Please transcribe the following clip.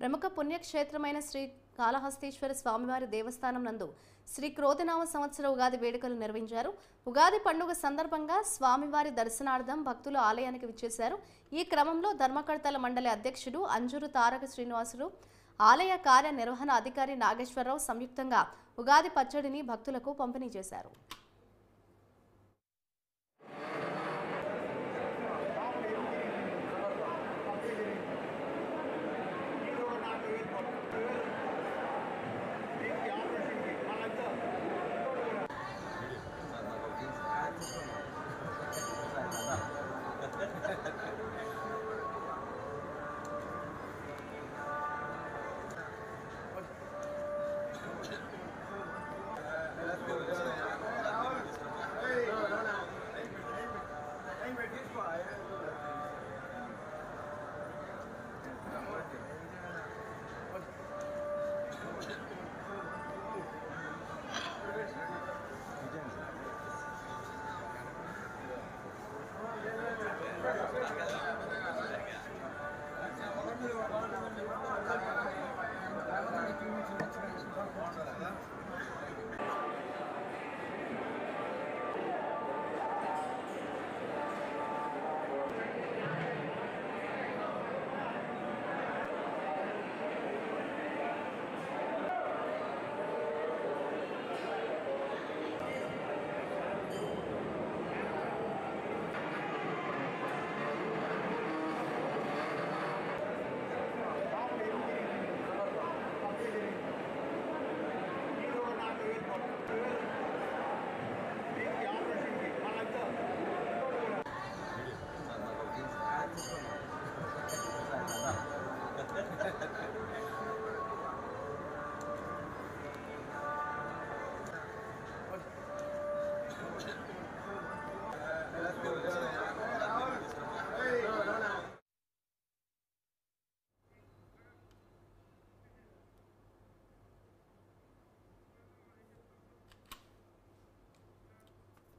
ప్రముఖ పుణ్యక్షేత్రమైన శ్రీ కాళహస్తీశ్వర స్వామివారి దేవస్థానం నందు శ్రీ క్రోధనామ సంవత్సర ఉగాది వేడుకలు నిర్వహించారు. ఉగాది పండుగ సందర్భంగా స్వామివారి దర్శనార్థం భక్తులు ఆలయానికి విచ్చేశారు. ఈ క్రమంలో ధర్మకర్తల మండలి అధ్యక్షుడు అంజూరు తారక శ్రీనివాసులు ఆలయ కార్యనిర్వహణ అధికారి నాగేశ్వరరావు సంయుక్తంగా ఉగాది పచ్చడిని భక్తులకు పంపిణీ చేశారు.